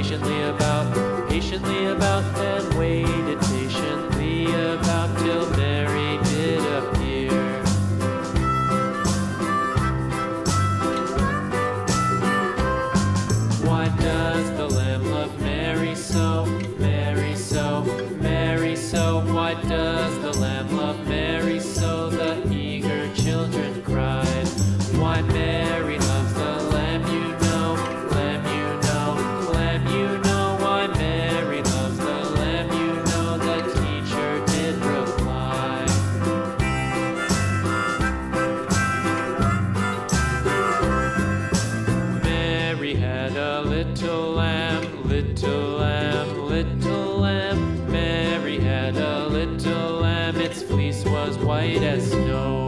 patiently about, patiently about, and waited patiently about till Mary did appear. Why does the Lamb love Mary so, Mary so, Mary so? Why does the Lamb love Mary so? The eager children cried. Why Mary? its fleece was white as snow.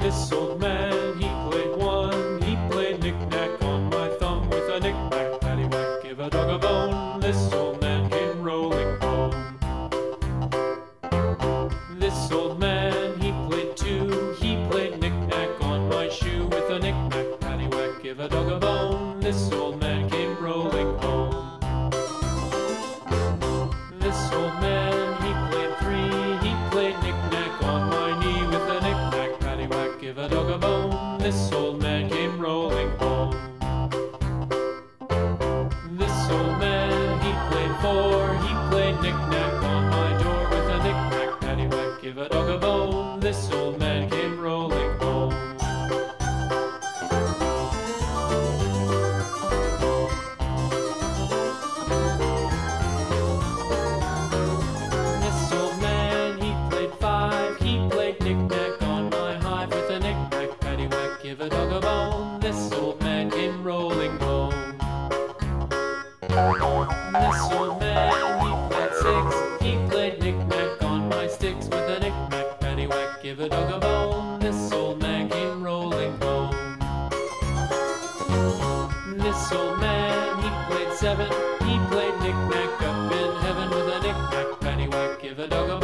This old man, he played one, he played knick-knack on my thumb with a knick-knack, paddywhack, give a dog a bone. This old man rolling home. This old man. was man. He played seven, he played knick-knack up in heaven with a knick-knack pennywhack. Give a dog a